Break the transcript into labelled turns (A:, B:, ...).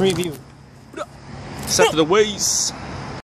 A: Preview.
B: Set to the waist.